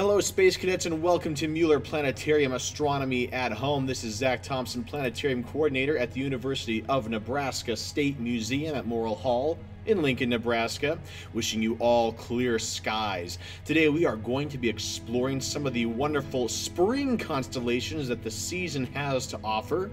Hello, Space Cadets, and welcome to Mueller Planetarium Astronomy at Home. This is Zach Thompson, Planetarium Coordinator at the University of Nebraska State Museum at Morrill Hall in Lincoln, Nebraska. Wishing you all clear skies. Today, we are going to be exploring some of the wonderful spring constellations that the season has to offer.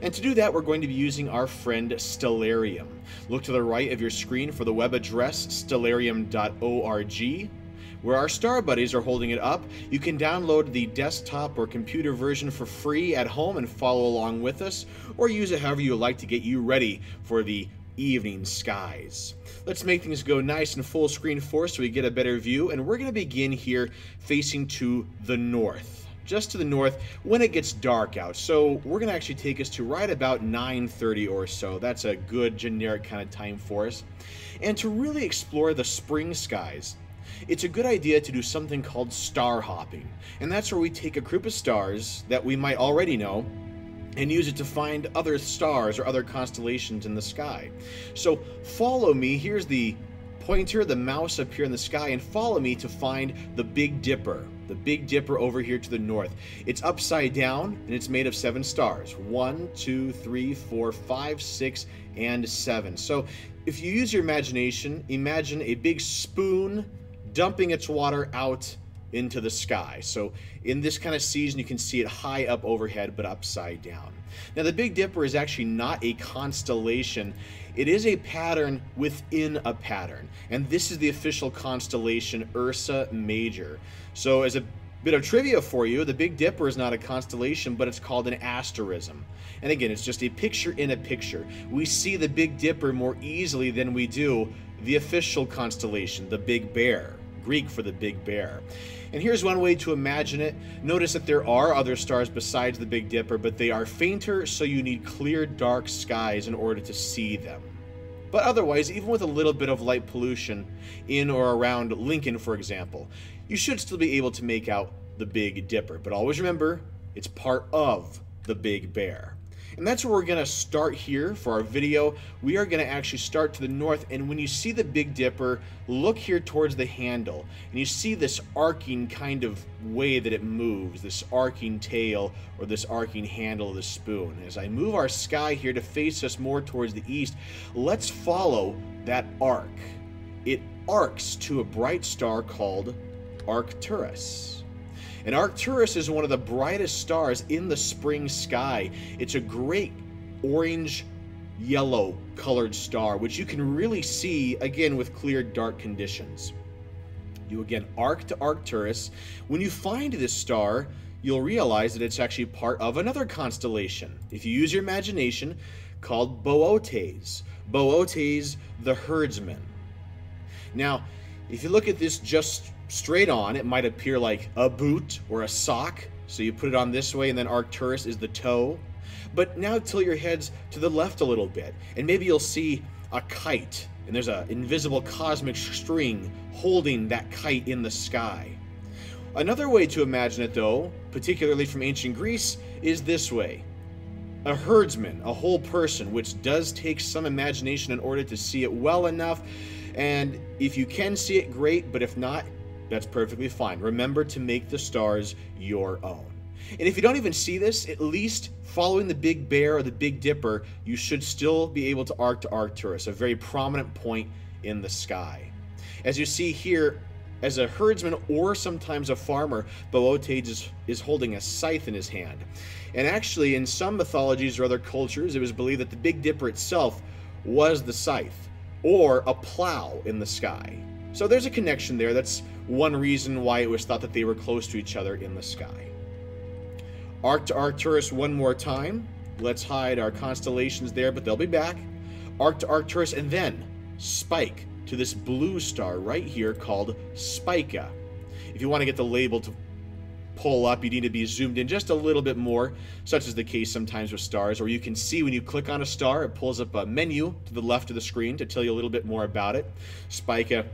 And to do that, we're going to be using our friend Stellarium. Look to the right of your screen for the web address stellarium.org where our Star Buddies are holding it up. You can download the desktop or computer version for free at home and follow along with us, or use it however you like to get you ready for the evening skies. Let's make things go nice and full screen for us so we get a better view, and we're going to begin here facing to the north just to the north when it gets dark out. So we're going to actually take us to right about 9:30 or so. That's a good generic kind of time for us. And to really explore the spring skies, it's a good idea to do something called star hopping. And that's where we take a group of stars that we might already know and use it to find other stars or other constellations in the sky. So follow me. Here's the pointer, the mouse up here in the sky, and follow me to find the Big Dipper. The Big Dipper over here to the north. It's upside down and it's made of seven stars. One, two, three, four, five, six, and seven. So if you use your imagination, imagine a big spoon dumping its water out into the sky. So in this kind of season, you can see it high up overhead, but upside down. Now, the Big Dipper is actually not a constellation. It is a pattern within a pattern. And this is the official constellation Ursa Major. So as a bit of trivia for you, the Big Dipper is not a constellation, but it's called an asterism. And again, it's just a picture in a picture. We see the Big Dipper more easily than we do the official constellation, the Big Bear. Greek for the Big Bear. And here's one way to imagine it. Notice that there are other stars besides the Big Dipper, but they are fainter, so you need clear, dark skies in order to see them. But otherwise, even with a little bit of light pollution in or around Lincoln, for example, you should still be able to make out the Big Dipper. But always remember, it's part of the Big Bear. And that's where we're going to start here for our video. We are going to actually start to the north, and when you see the Big Dipper, look here towards the handle, and you see this arcing kind of way that it moves, this arcing tail or this arcing handle of the spoon. As I move our sky here to face us more towards the east, let's follow that arc. It arcs to a bright star called Arcturus. And Arcturus is one of the brightest stars in the spring sky. It's a great orange yellow colored star, which you can really see again with clear dark conditions. You again arc to Arcturus. When you find this star, you'll realize that it's actually part of another constellation. If you use your imagination, called Boötes. Boötes the herdsman. Now, if you look at this just straight on, it might appear like a boot or a sock. So you put it on this way, and then Arcturus is the toe. But now tilt your heads to the left a little bit, and maybe you'll see a kite, and there's an invisible cosmic string holding that kite in the sky. Another way to imagine it, though, particularly from ancient Greece, is this way a herdsman, a whole person, which does take some imagination in order to see it well enough. And if you can see it, great, but if not, that's perfectly fine. Remember to make the stars your own. And if you don't even see this, at least following the Big Bear or the Big Dipper, you should still be able to arc to Arcturus, a very prominent point in the sky. As you see here, as a herdsman or sometimes a farmer, Boötes is, is holding a scythe in his hand. And actually, in some mythologies or other cultures, it was believed that the Big Dipper itself was the scythe or a plow in the sky. So there's a connection there. That's one reason why it was thought that they were close to each other in the sky. Arc to Arcturus one more time. Let's hide our constellations there, but they'll be back. Arc to Arcturus, and then spike to this blue star right here called Spica. If you want to get the label to pull up, you need to be zoomed in just a little bit more, such as the case sometimes with stars, or you can see when you click on a star, it pulls up a menu to the left of the screen to tell you a little bit more about it. Spica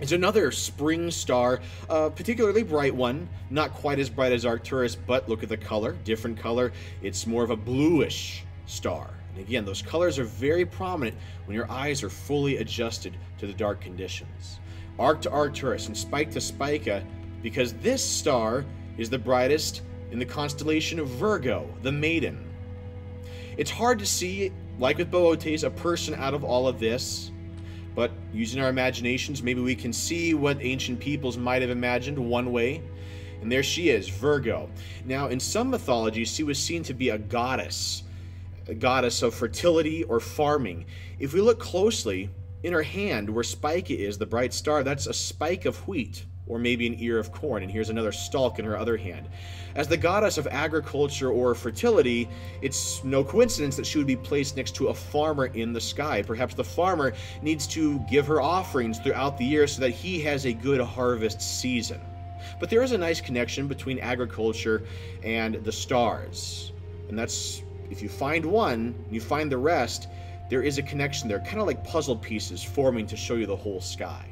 is another spring star, a particularly bright one, not quite as bright as Arcturus, but look at the color, different color. It's more of a bluish star. And again, those colors are very prominent when your eyes are fully adjusted to the dark conditions. Arc to Arcturus and Spike to Spica because this star is the brightest in the constellation of Virgo, the maiden. It's hard to see, like with Boötes, a person out of all of this, but using our imaginations, maybe we can see what ancient peoples might have imagined one way. And there she is, Virgo. Now, in some mythologies, she was seen to be a goddess, a goddess of fertility or farming. If we look closely, in her hand, where Spica is, the bright star, that's a spike of wheat or maybe an ear of corn, and here's another stalk in her other hand. As the goddess of agriculture or fertility, it's no coincidence that she would be placed next to a farmer in the sky. Perhaps the farmer needs to give her offerings throughout the year so that he has a good harvest season. But there is a nice connection between agriculture and the stars. And that's, if you find one, you find the rest, there is a connection there, kind of like puzzle pieces forming to show you the whole sky.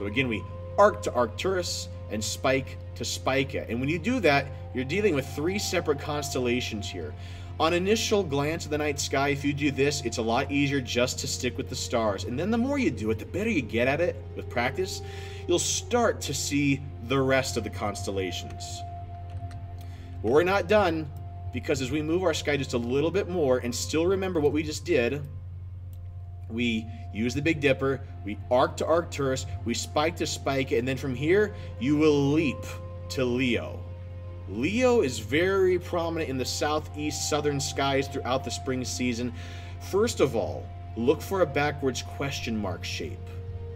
So again, we arc to Arcturus and spike to Spica. And when you do that, you're dealing with three separate constellations here. On initial glance of the night sky, if you do this, it's a lot easier just to stick with the stars. And then the more you do it, the better you get at it with practice, you'll start to see the rest of the constellations. But we're not done because as we move our sky just a little bit more and still remember what we just did, we use the Big Dipper, we arc to Arcturus, we spike to Spica, and then from here, you will leap to Leo. Leo is very prominent in the southeast southern skies throughout the spring season. First of all, look for a backwards question mark shape.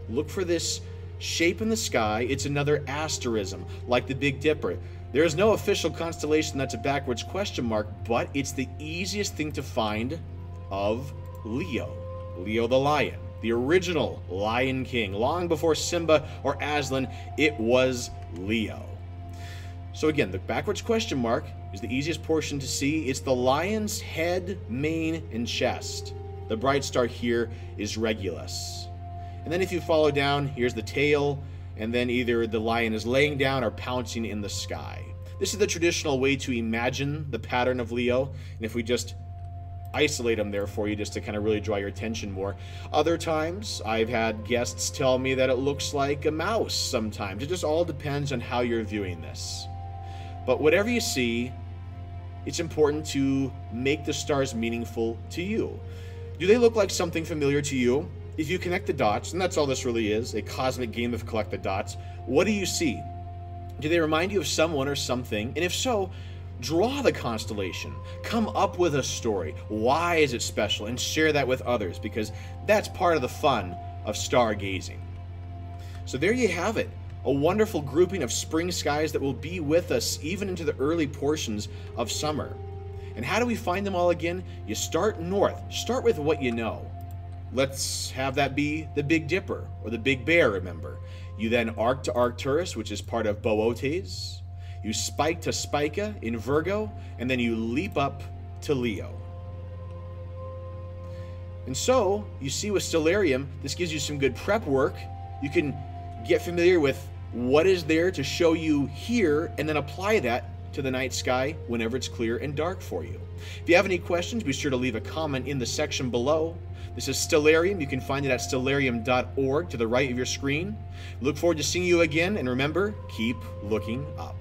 Look for this shape in the sky. It's another asterism, like the Big Dipper. There is no official constellation that's a backwards question mark, but it's the easiest thing to find of Leo. Leo the Lion, the original Lion King. Long before Simba or Aslan, it was Leo. So again, the backwards question mark is the easiest portion to see. It's the lion's head, mane, and chest. The bright star here is Regulus. And then if you follow down, here's the tail, and then either the lion is laying down or pouncing in the sky. This is the traditional way to imagine the pattern of Leo, and if we just isolate them there for you just to kind of really draw your attention more. Other times, I've had guests tell me that it looks like a mouse sometimes. It just all depends on how you're viewing this. But whatever you see, it's important to make the stars meaningful to you. Do they look like something familiar to you? If you connect the dots, and that's all this really is a cosmic game of collect the dots, what do you see? Do they remind you of someone or something? And if so, Draw the constellation. Come up with a story. Why is it special? And share that with others because that's part of the fun of stargazing. So there you have it. A wonderful grouping of spring skies that will be with us even into the early portions of summer. And how do we find them all again? You start north. Start with what you know. Let's have that be the Big Dipper or the Big Bear, remember. You then arc to Arcturus, which is part of Boötes. You spike to Spica in Virgo, and then you leap up to Leo. And so, you see with Stellarium, this gives you some good prep work. You can get familiar with what is there to show you here, and then apply that to the night sky whenever it's clear and dark for you. If you have any questions, be sure to leave a comment in the section below. This is Stellarium. You can find it at stellarium.org to the right of your screen. Look forward to seeing you again, and remember, keep looking up.